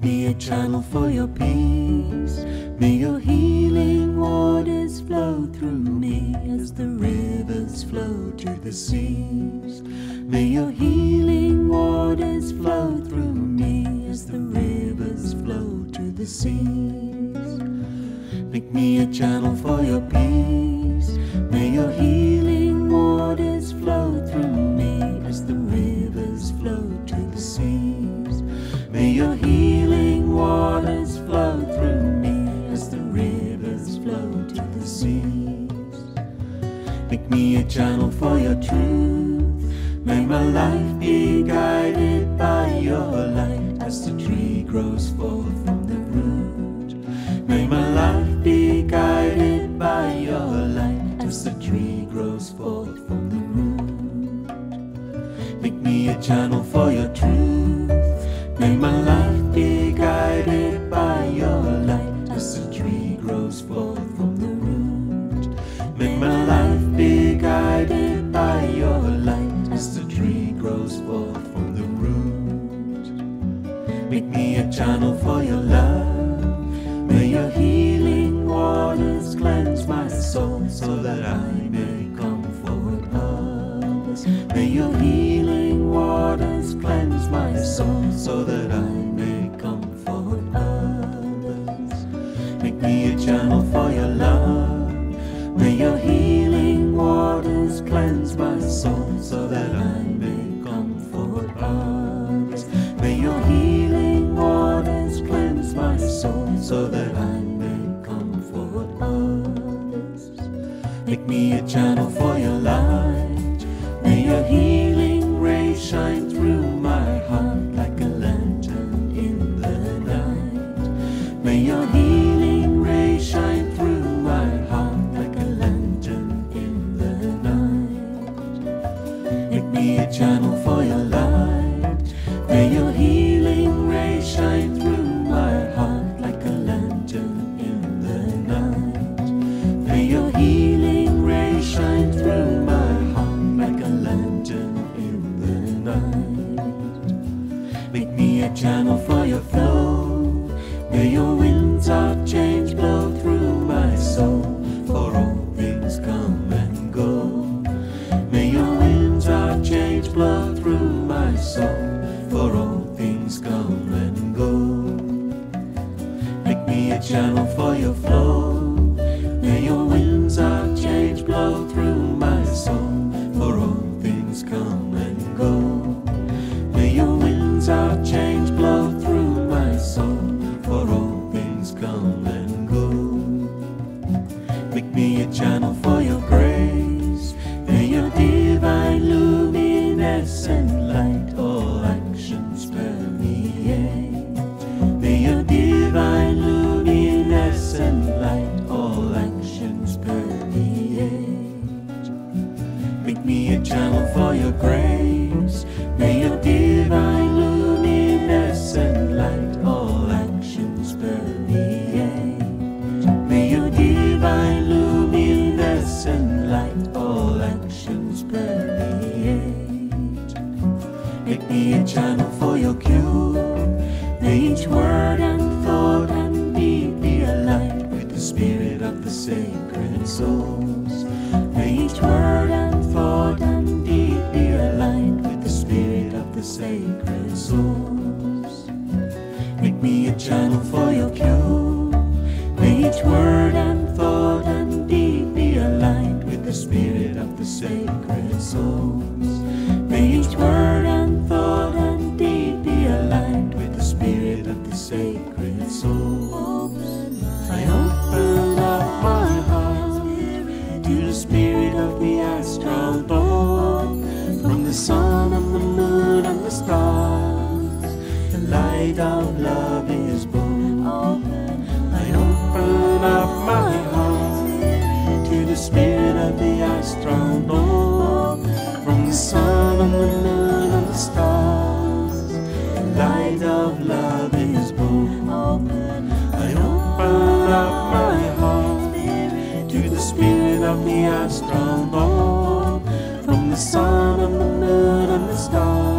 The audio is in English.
Me a channel for your peace. May your healing waters flow through me as the rivers flow to the seas. May your healing waters flow through me as the rivers flow to the seas. Make me a channel for your peace. May your healing me a channel for your truth. May my life be guided by your light as the tree grows forth from the root. May my life be guided by your light as the tree grows forth from the root. Make me a channel for your truth. May my life so that I may comfort others. May your healing me a channel for your light. May your healing rays shine through my heart like a lantern in the night. May your Make me a channel for your flow. May your winds of change blow through my soul. For all things come and go. May your winds of change blow through my soul. For all things come and go. Make me a channel for your flow. May your winds of change blow through my soul. For all things come channel for your grace. May your divine luminescent light all actions permeate. May your divine luminescent light all actions permeate. Make me a channel for your cure. May each word and thought and deed be aligned with the spirit of the sacred souls. Light of love is born. I open up my heart to the spirit of the born from the sun and the moon and the stars. Light of love is born. I open up my heart to the spirit of the born from the sun and the moon and the stars.